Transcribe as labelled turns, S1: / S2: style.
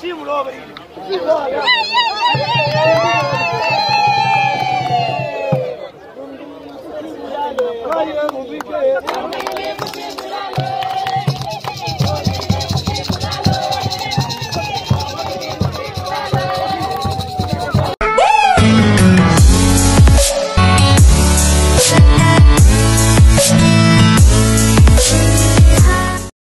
S1: Timu logo aí. logo Vamos,